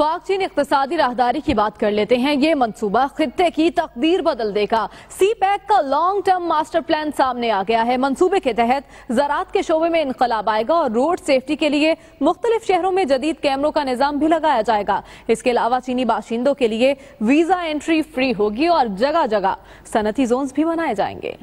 पाक चीन इकतसादी राहदारी की बात कर लेते हैं। ये मनसूबा खत्े की तकदीर बदल देगा। सी पैक का लॉन्ग टर्म मास्टर प्लान सामने आ गया है। मनसूबे के तहत ज़रात के शोबे में इनकलाब आएगा और रोड सेफ्टी के लिए मुख्तलिफ़ शहरों में जदीद कैमरों का निज़ाम भी लगाया जाएगा। इसके अलावा चीनी बाशिंदों के लिए वीज़ा एंट्री फ्री होगी और जगह जगह सनती जोन भी बनाए जाएँगे।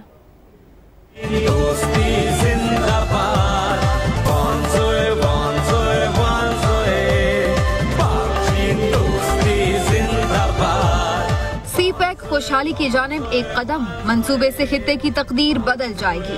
खुशहाली की जानब, एक कदम मंसूबे से खत्े की तकदीर बदल जाएगी।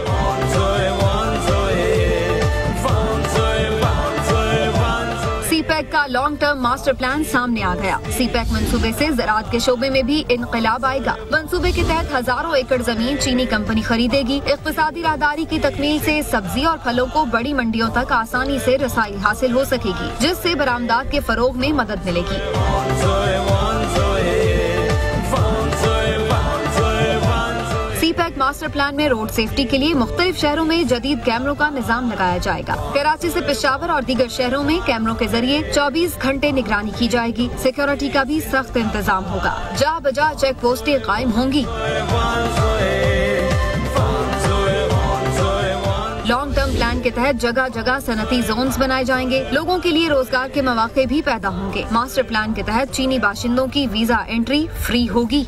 सी पैक का लॉन्ग टर्म मास्टर प्लान सामने आ गया। सी पैक मंसूबे से ज़रात के शोबे में भी इनकलाब आएगा। मंसूबे के तहत हज़ारों एकड़ ज़मीन चीनी कंपनी खरीदेगी। इकतसादी राहदारी की तकमील से सब्ज़ी और फलों को बड़ी मंडियों तक आसानी से रसाई हासिल हो सकेगी, जिससे बरामदात के फरोग में मदद मिलेगी। मास्टर प्लान में रोड सेफ्टी के लिए मुख्तलिफ़ शहरों में जदीद कैमरों का निज़ाम लगाया जाएगा। कराची से पेशावर और दीगर शहरों में कैमरों के ज़रिए 24 घंटे निगरानी की जाएगी। सिक्योरिटी का भी सख्त इंतज़ाम होगा। जा बजा चेक पोस्टें कायम होंगी। लॉन्ग टर्म प्लान के तहत जगह जगह सनती जोन्स बनाए जाएँगे। लोगों के लिए रोज़गार के मौके भी पैदा होंगे। मास्टर प्लान के तहत चीनी बाशिंदों की वीज़ा एंट्री फ्री होगी।